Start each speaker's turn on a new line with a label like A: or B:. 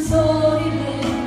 A: 소리를